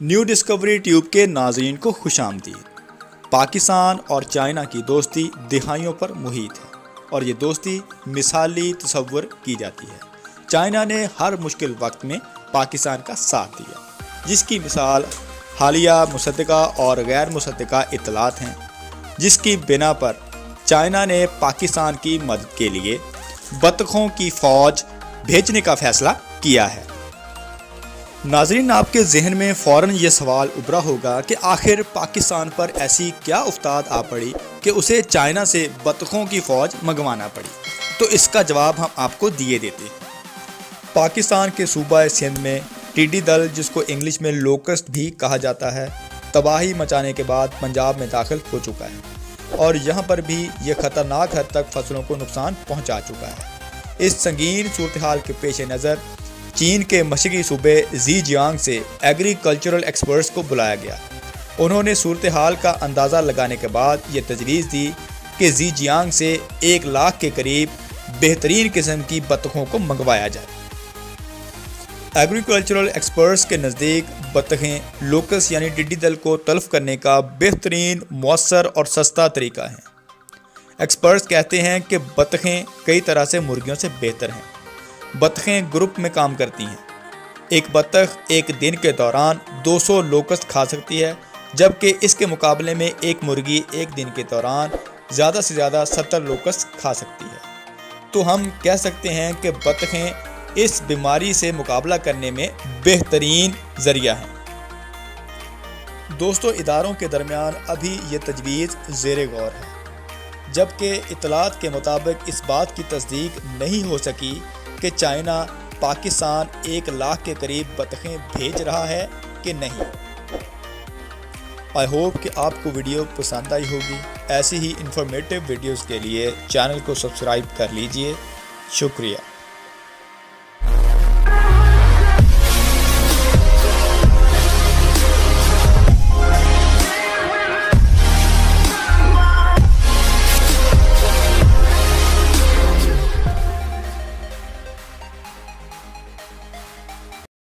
New Discovery tube کے ناظرین کو خوش آمدید۔ پاکستان اور چائنا کی دوستی دہائیوں پر محیط ہے اور یہ دوستی مثالی تصور کی جاتی ہے۔ چائنا نے ہر مشکل وقت میں پاکستان کا ساتھ دیا، جس کی مثال حالیہ مصدقہ اور غیر مصدقہ اطلاعات ہیں، جس کی بنا پر چائنا نے پاکستان کی مدد کے لیے بطخوں کی فوج بھیجنے کا فیصلہ کیا ہے۔ ناظرین، آپ کے ذہن میں فوراً یہ سوال ابھرا ہوگا کہ آخر پاکستان پر ایسی کیا افتاد آ پڑی کہ اسے چائنا سے بطخوں کی فوج منگوانا پڑی؟ تو اس کا جواب ہم آپ کو دیے دیتے پاکستان کے صوبہ سندھ میں ٹیڈی دل، جس کو انگلش میں لوکسٹ بھی کہا جاتا ہے، تباہی مچانے کے بعد پنجاب میں داخل ہو چکا ہے اور یہاں پر بھی یہ خطرناک حد تک فصلوں کو نقصان پہنچا چکا ہے۔ اس سنگین صورتحال کے پیش نظر چین کے مشرقی صوبے زی جیانگ سے ایگریکلچرل ایکسپرٹس کو بلایا گیا۔ انہوں نے صورتحال کا اندازہ لگانے کے بعد یہ تجویز دی کہ زی جیانگ سے ایک لاکھ کے قریب بہترین قسم کی بطخوں کو منگوایا جائے۔ ایگریکلچرل ایکسپرٹس کے نزدیک بطخیں لوکس یعنی ڈڈی دل کو تلف کرنے کا بہترین، مؤثر اور سستا طریقہ ہے ایکسپرٹس کہتے ہیں کہ بطخیں کئی طرح سے مرغیوں سے بہتر ہیں۔ بطخیں گروپ میں کام کرتی ہیں۔ ایک بطخ ایک دن کے دوران دو سو لوکس کھا سکتی ہے، جبکہ اس کے مقابلے میں ایک مرغی ایک دن کے دوران زیادہ سے زیادہ ستر لوکس کھا سکتی ہے۔ تو ہم کہہ سکتے ہیں کہ بطخیں اس بیماری سے مقابلہ کرنے میں بہترین ذریعہ ہیں۔ دوستو، اداروں کے درمیان ابھی یہ تجویز زیر غور ہے۔ جبکہ اطلاعات کے مطابق اس بات کی تصدیق نہیں ہو سکی کہ چائنا پاکستان ایک لاکھ کے قریب بطخیں بھیج رہا ہے کہ نہیں۔ آئی ہوپ کہ آپ کو ویڈیو پسند آئی ہوگی۔ ایسی ہی انفارمیٹیو ویڈیوز کے لیے چینل کو سبسکرائب کر لیجیے۔ شکریہ۔